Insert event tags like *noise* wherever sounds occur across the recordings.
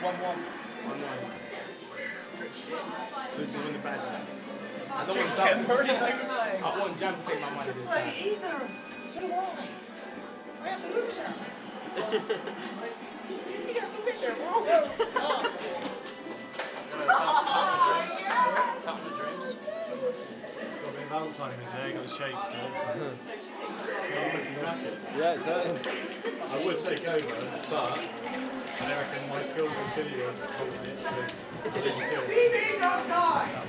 One-one. One-one. Who's going to win the bad guy? I don't want James Star Kemp already saying playing. I want Jam to take my money this Play time. either. So do I. I have to lose out. *laughs* he gets *laughs* the picture, bro. Oh. Couple of dreams. Got a bit of Alzheimer's there, got the shakes *laughs* there. Yeah, certainly. I would take over, but I reckon my skills are holding it to until. BB, don't die.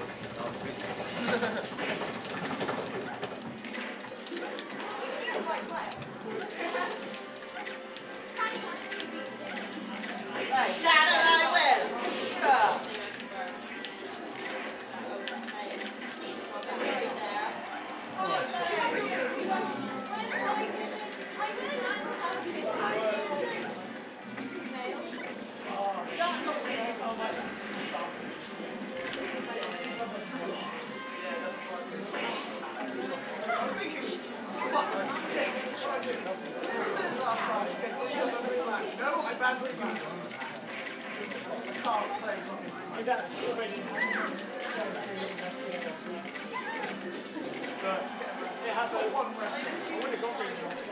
It that one where I would have got rid of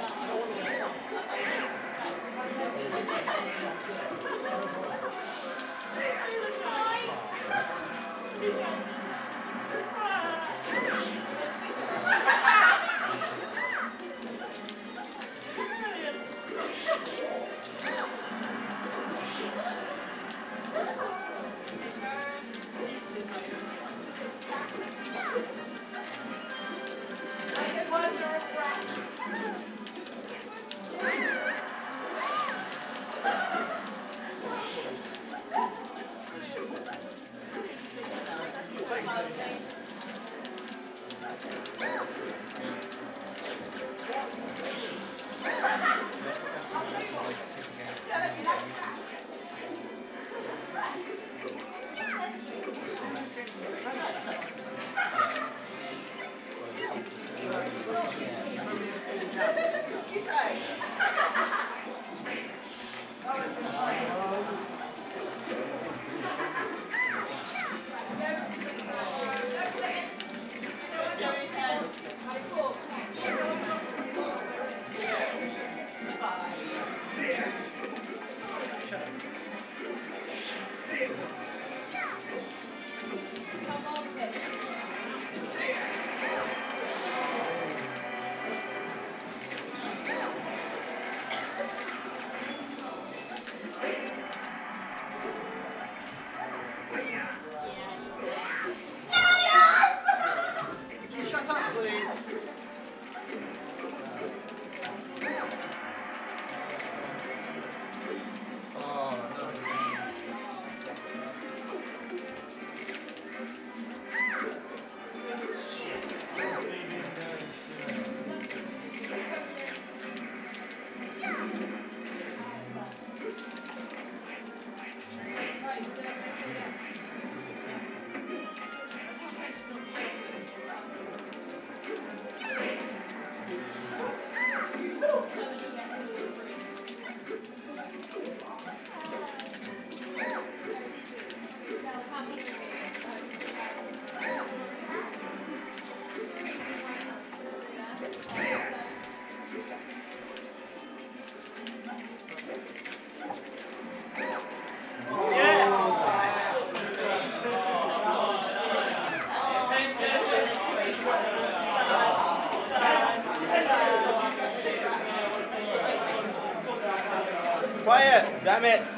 Quiet, damn it!